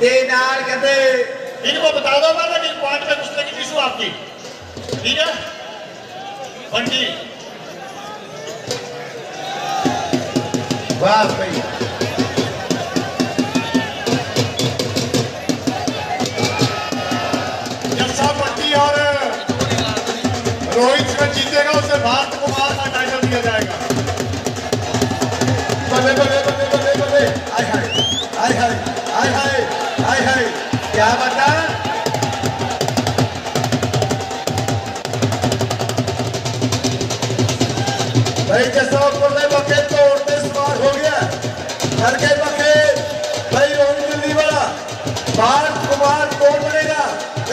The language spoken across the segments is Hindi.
देनार कहते। इनको बता दो ना कि पॉइंट में घुसने की इशू आपकी ठीक है? हाँ बंटी वाह भाई। जब सब बंटी और रोहित जीतेगा उसे भारत कुमार क्या बता भाई, जैसा में बकेट तो उड़तीस बार हो गया। घर के बकेट। भाई, ओम दिल्ली वाला। पार कुमार कौन बनेगा?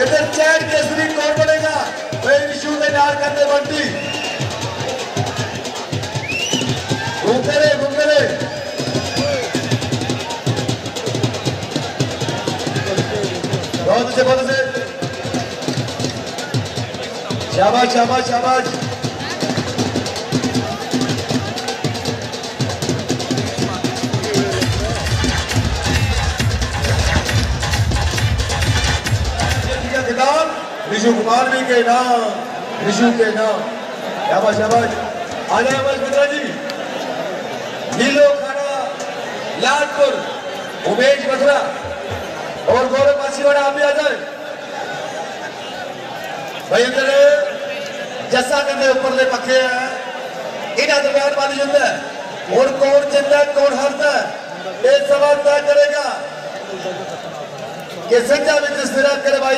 इधर चैन केसरी कौन बनेगा? भाई विशु के नार करते बंटी। बहुत अच्छे बहुत अच्छे। शाबाश शाबाश शाबाश। विशु कुमार भी के नाम विशु के नाम। शाबाश शाबाश। आ जाए बस मित्रा जी नीलो खाना, लालपुर, उमेश मथुरा और गौरव मासीवाड़ा आप जैसा कहते ऊपर ले पखे है, इन्हें दरम्यान वाली जिंद है। और कौन ज़िंदा है कौन हारता है? ये सवाल तय करेगा। कि संजा में तरह करवाई